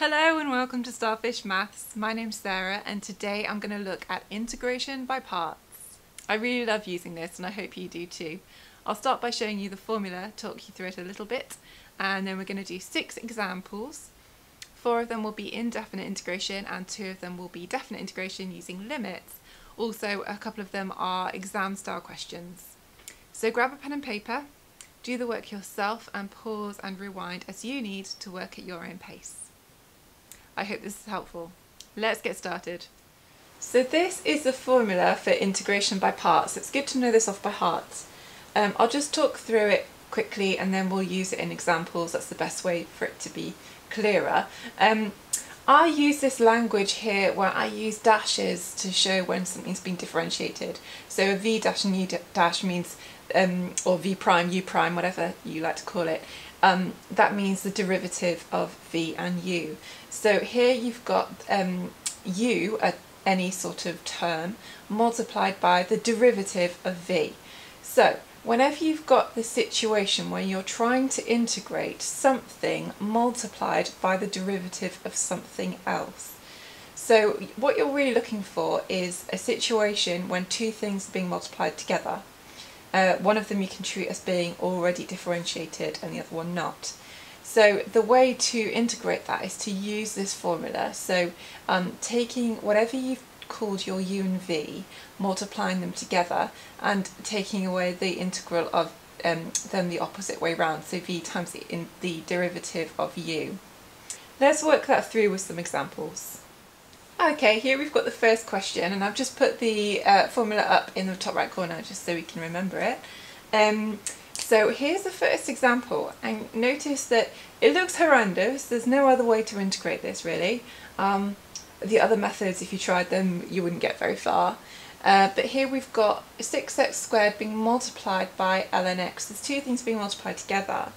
Hello and welcome to Starfish Maths. My name's Sarah and today I'm going to look at integration by parts. I really love using this and I hope you do too. I'll start by showing you the formula, talk you through it a little bit, and then we're going to do six examples. Four of them will be indefinite integration and two of them will be definite integration using limits. Also, a couple of them are exam style questions. So grab a pen and paper, do the work yourself and pause and rewind as you need to work at your own pace. I hope this is helpful. Let's get started. So this is the formula for integration by parts. It's good to know this off by heart. Um, I'll just talk through it quickly and then we'll use it in examples. That's the best way for it to be clearer. Um, I use this language here where I use dashes to show when something's been differentiated. So v dash and u dash means, um, or v prime, u prime, whatever you like to call it, um, that means the derivative of v and u. So here you've got um, u, at any sort of term, multiplied by the derivative of v. So whenever you've got the situation where you're trying to integrate something multiplied by the derivative of something else, so what you're really looking for is a situation when two things are being multiplied together. Uh, one of them you can treat as being already differentiated and the other one not. So the way to integrate that is to use this formula. So um, taking whatever you've called your u and v, multiplying them together and taking away the integral of um, them the opposite way round, so v times the, in the derivative of u. Let's work that through with some examples. Okay, here we've got the first question and I've just put the uh, formula up in the top right corner just so we can remember it. Um, so here's the first example and notice that it looks horrendous, there's no other way to integrate this really. Um, the other methods, if you tried them, you wouldn't get very far. Uh, but here we've got 6x squared being multiplied by ln x. There's two things being multiplied together.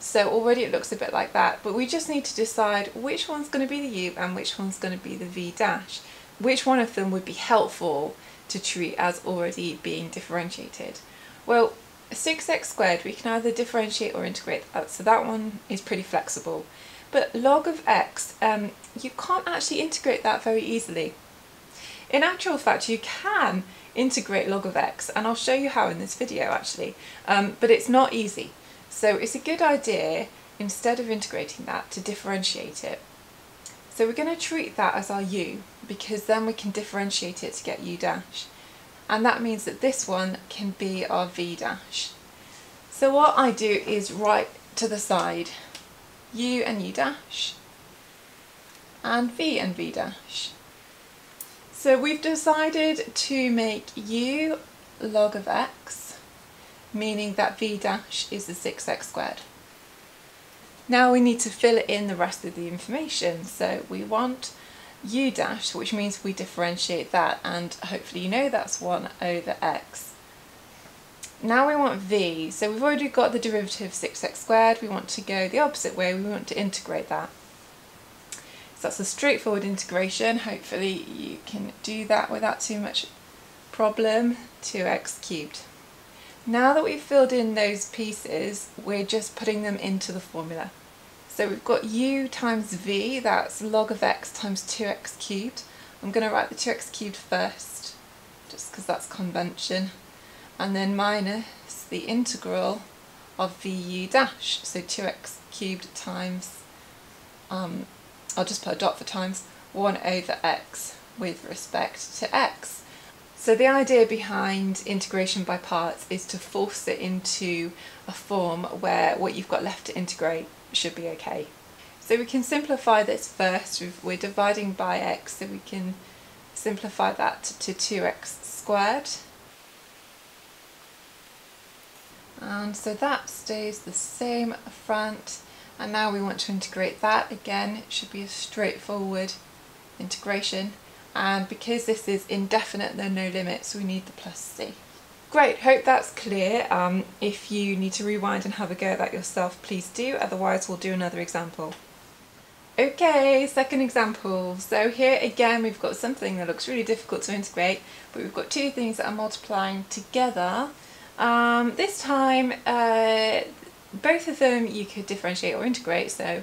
So already it looks a bit like that, but we just need to decide which one's going to be the u and which one's going to be the v dash. Which one of them would be helpful to treat as already being differentiated? Well, 6x squared we can either differentiate or integrate that, so that one is pretty flexible. But log of x, um, you can't actually integrate that very easily. In actual fact, you can integrate log of x, and I'll show you how in this video actually, um, but it's not easy. So it's a good idea, instead of integrating that, to differentiate it. So we're going to treat that as our u, because then we can differentiate it to get u dash. And that means that this one can be our v dash. So what I do is write to the side u and u dash, and v and v dash. So we've decided to make u log of x meaning that v dash is the 6x squared. Now we need to fill in the rest of the information. So we want u dash, which means we differentiate that, and hopefully you know that's 1 over x. Now we want v, so we've already got the derivative 6x squared, we want to go the opposite way, we want to integrate that. So that's a straightforward integration, hopefully you can do that without too much problem, 2x cubed. Now that we've filled in those pieces, we're just putting them into the formula. So we've got u times v, that's log of x times 2x cubed. I'm going to write the 2x cubed first, just because that's convention. And then minus the integral of vu dash, so 2x cubed times, um, I'll just put a dot for times, 1 over x with respect to x. So the idea behind integration by parts is to force it into a form where what you've got left to integrate should be okay. So we can simplify this first, we're dividing by x, so we can simplify that to 2x squared. And so that stays the same front, and now we want to integrate that. Again, it should be a straightforward integration and because this is indefinite there are no limits we need the plus c. Great, hope that's clear. Um, if you need to rewind and have a go at that yourself please do, otherwise we'll do another example. Okay, second example. So here again we've got something that looks really difficult to integrate, but we've got two things that are multiplying together. Um, this time, uh, both of them you could differentiate or integrate, so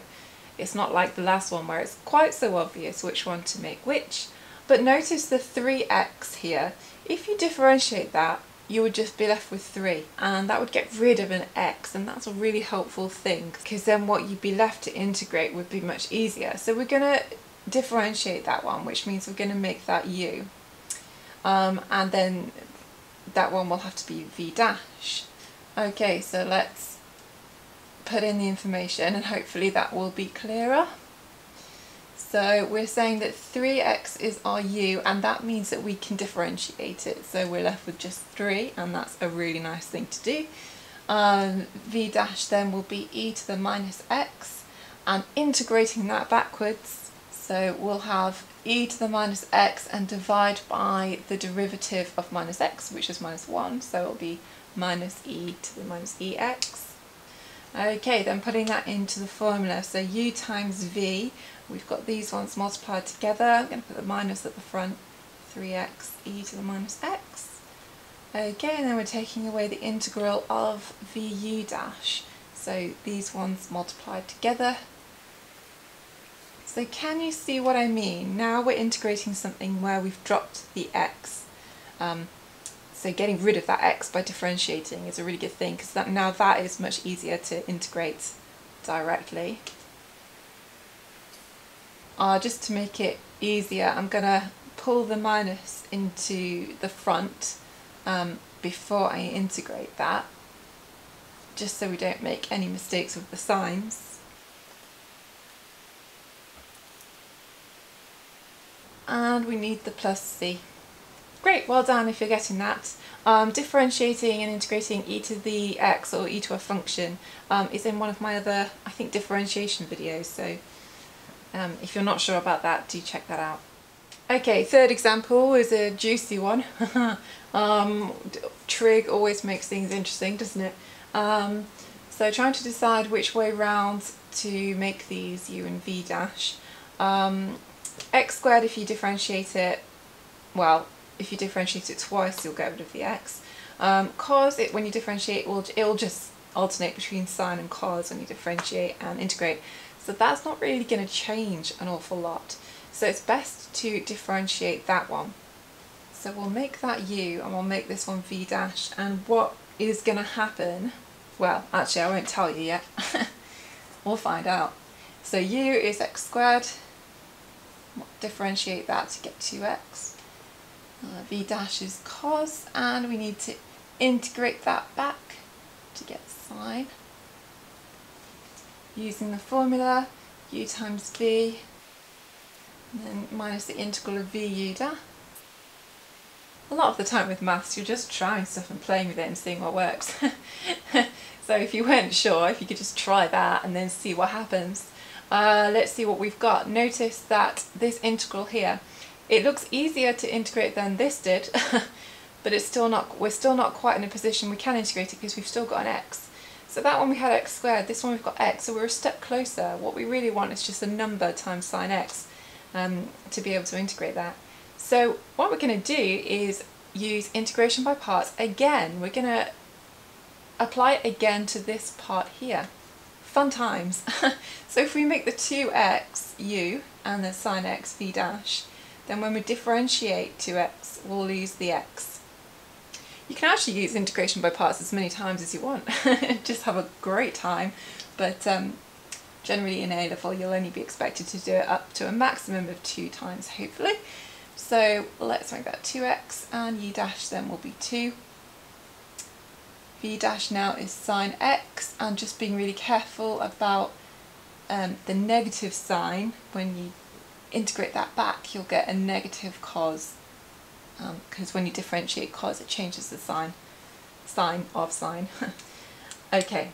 It's not like the last one where it's quite so obvious which one to make which. But notice the 3x here. If you differentiate that, you would just be left with 3 and that would get rid of an x and that's a really helpful thing because then what you'd be left to integrate would be much easier. So we're going to differentiate that one which means we're going to make that u um, and then that one will have to be v dash. Okay so let's put in the information and hopefully that will be clearer. So we're saying that 3x is our u and that means that we can differentiate it. So we're left with just 3 and that's a really nice thing to do. Um, v dash then will be e to the minus x and integrating that backwards so we'll have e to the minus x and divide by the derivative of minus x which is minus 1 so it'll be minus e to the minus ex. Okay then putting that into the formula so u times v We've got these ones multiplied together. I'm going to put the minus at the front. 3x e to the minus x. Okay, and then we're taking away the integral of vu dash. So these ones multiplied together. So can you see what I mean? Now we're integrating something where we've dropped the x. Um, so getting rid of that x by differentiating is a really good thing because that, now that is much easier to integrate directly uh, just to make it easier I'm going to pull the minus into the front um, before I integrate that just so we don't make any mistakes with the signs. And we need the plus c. Great, well done if you're getting that. Um, differentiating and integrating e to the x or e to a function um, is in one of my other, I think, differentiation videos, so um, if you're not sure about that, do check that out. Okay, third example is a juicy one. um, trig always makes things interesting, doesn't it? Um, so trying to decide which way round to make these u and v dash. Um, x squared if you differentiate it, well, if you differentiate it twice you'll get rid of the x. Um, cos, it, when you differentiate, will, it'll just alternate between sine and cos when you differentiate and integrate. So that's not really going to change an awful lot. So it's best to differentiate that one. So we'll make that u and we'll make this one v dash and what is going to happen, well actually I won't tell you yet, we'll find out. So u is x squared, differentiate that to get 2x. Uh, v dash is cos and we need to integrate that back to get sine using the formula u times v and then minus the integral of vu da. A lot of the time with maths you're just trying stuff and playing with it and seeing what works. so if you weren't sure, if you could just try that and then see what happens. Uh, let's see what we've got. Notice that this integral here, it looks easier to integrate than this did, but it's still not, we're still not quite in a position we can integrate it because we've still got an x. So that one we had x squared, this one we've got x, so we're a step closer. What we really want is just a number times sine x um, to be able to integrate that. So what we're going to do is use integration by parts again. We're going to apply it again to this part here. Fun times. so if we make the 2x u and the sine x v dash, then when we differentiate 2x, we'll lose the x. You can actually use integration by parts as many times as you want. Just have a great time. But um, generally in A level you'll only be expected to do it up to a maximum of two times hopefully. So let's make that 2x and u dash then will be 2. v dash now is sine x and just being really careful about um, the negative sign when you integrate that back you'll get a negative cos because um, when you differentiate cos it changes the sign sign of sine okay.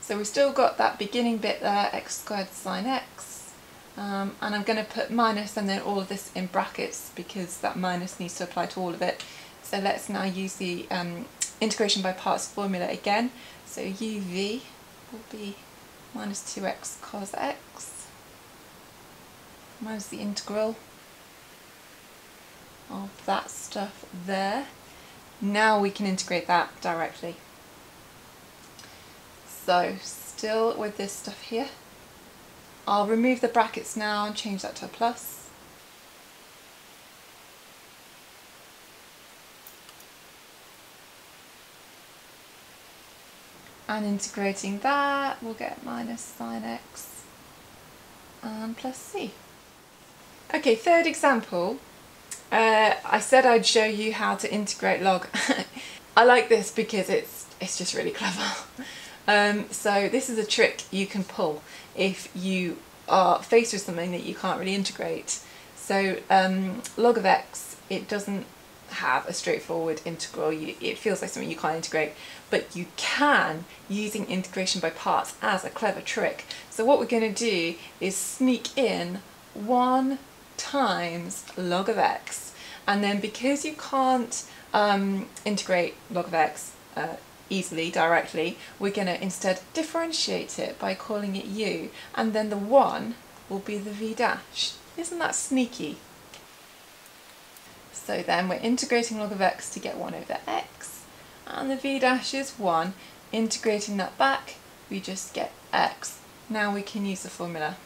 So we've still got that beginning bit there x squared sine x um, and I'm going to put minus and then all of this in brackets because that minus needs to apply to all of it. So let's now use the um, integration by parts formula again. So uv will be minus 2x cos x minus the integral of that stuff there. Now we can integrate that directly. So still with this stuff here, I'll remove the brackets now and change that to a plus. And integrating that, we'll get minus sine x and plus c. Okay, third example. Uh, I said I'd show you how to integrate log. I like this because it's it's just really clever. Um, so this is a trick you can pull if you are faced with something that you can't really integrate. So um, log of x, it doesn't have a straightforward integral. You, it feels like something you can't integrate, but you can using integration by parts as a clever trick. So what we're going to do is sneak in 1 times log of x, and then because you can't um, integrate log of x uh, easily, directly, we're going to instead differentiate it by calling it u, and then the 1 will be the v dash. Isn't that sneaky? So then we're integrating log of x to get 1 over x, and the v dash is 1. Integrating that back, we just get x. Now we can use the formula.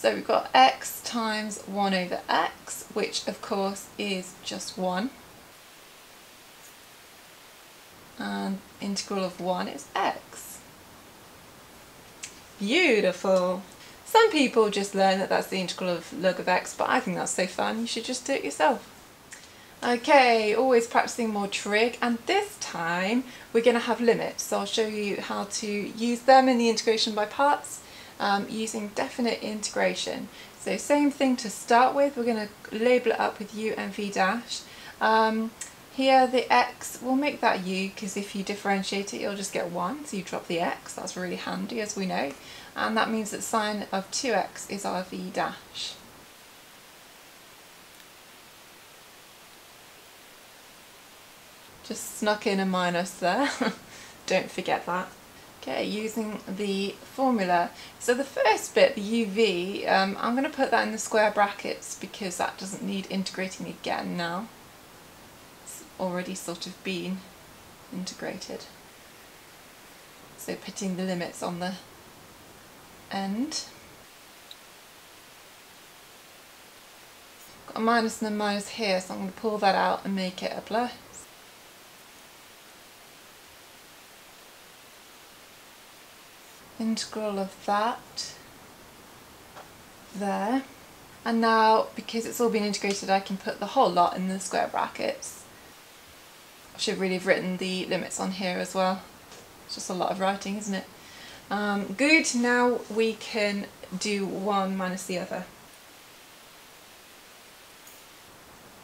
So we've got x times 1 over x, which of course is just 1 and integral of 1 is x. Beautiful! Some people just learn that that's the integral of log of x, but I think that's so fun, you should just do it yourself. Okay, always practicing more trig, and this time we're going to have limits, so I'll show you how to use them in the integration by parts um, using definite integration. So same thing to start with, we're going to label it up with u and v dash. Um, here the x, we'll make that u because if you differentiate it you'll just get 1 so you drop the x, that's really handy as we know and that means that sine of 2x is our v dash. Just snuck in a minus there, don't forget that. Okay, using the formula. So the first bit, the uv, um, I'm going to put that in the square brackets because that doesn't need integrating again now It's already sort of been integrated. So putting the limits on the end. Got a minus and a minus here, so I'm going to pull that out and make it a plus. Integral of that there. And now, because it's all been integrated, I can put the whole lot in the square brackets. I should really have written the limits on here as well. It's just a lot of writing, isn't it? Um, good, now we can do one minus the other.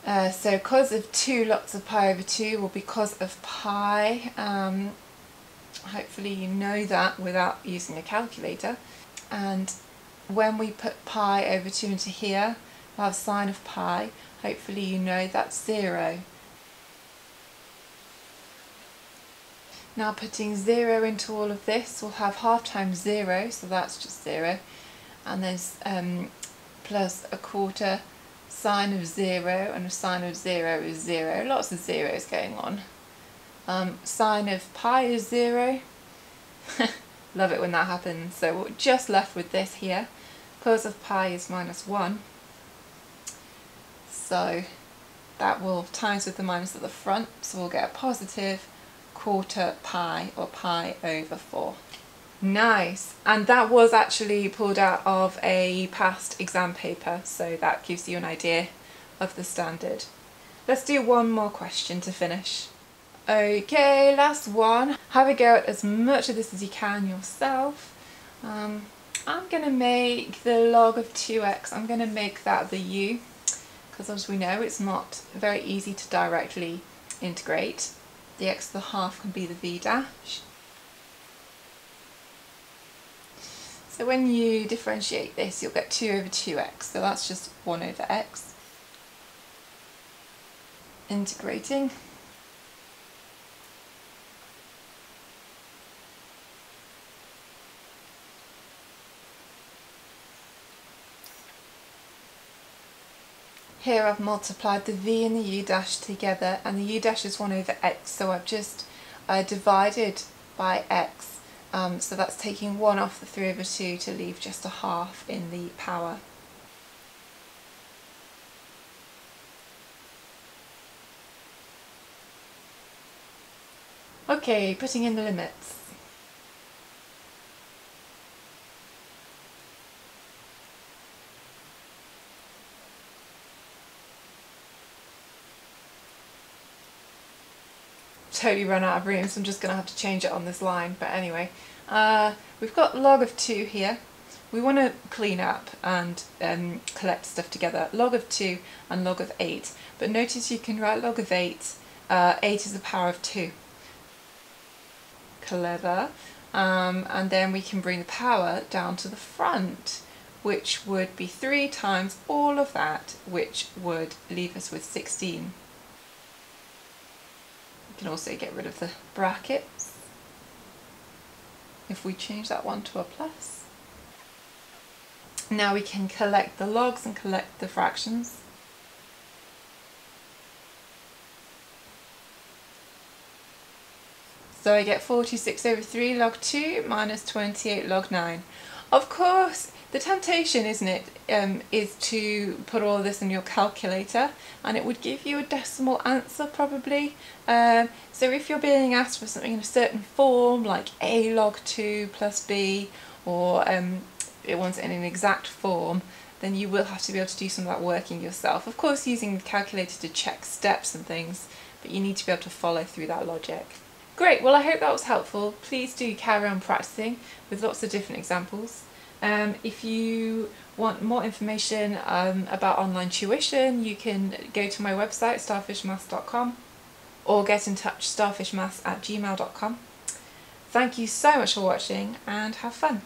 Uh, so because of 2 lots of pi over 2, or because of pi, um, hopefully you know that without using a calculator. And when we put pi over 2 into here, we'll have sine of pi. Hopefully you know that's 0. Now putting 0 into all of this, we'll have half times 0, so that's just 0. And there's um, plus a quarter sine of 0, and a sine of 0 is 0. Lots of zeros going on. Um, sine of pi is 0. Love it when that happens. So we're just left with this here. Cos of pi is minus 1. So that will times with the minus at the front, so we'll get a positive quarter pi or pi over 4. Nice, and that was actually pulled out of a past exam paper, so that gives you an idea of the standard. Let's do one more question to finish. Okay, last one. Have a go at as much of this as you can yourself. Um, I'm going to make the log of 2x, I'm going to make that the u, because as we know it's not very easy to directly integrate the x to the half can be the v dash. So when you differentiate this, you'll get 2 over 2x, so that's just 1 over x. Integrating. Here I've multiplied the v and the u dash together and the u dash is 1 over x so I've just uh, divided by x Um, so that's taking 1 off the 3 over 2 to leave just a half in the power. Okay, putting in the limits. Totally run out of room so I'm just going to have to change it on this line but anyway. Uh, we've got log of 2 here. We want to clean up and um, collect stuff together. Log of 2 and log of 8 but notice you can write log of 8 uh, 8 is the power of 2 clever. Um, and then we can bring the power down to the front which would be 3 times all of that which would leave us with 16 we can also get rid of the brackets if we change that one to a plus. Now we can collect the logs and collect the fractions. So I get 46 over 3 log 2 minus 28 log 9. Of course, the temptation, isn't it, um, is to put all this in your calculator and it would give you a decimal answer probably. Um, so if you're being asked for something in a certain form, like a log 2 plus b, or um, it wants it in an exact form, then you will have to be able to do some of that working yourself. Of course using the calculator to check steps and things, but you need to be able to follow through that logic. Great, well I hope that was helpful. Please do carry on practicing with lots of different examples. Um, if you want more information um, about online tuition, you can go to my website, starfishmaths.com, or get in touch, starfishmaths at gmail.com. Thank you so much for watching and have fun.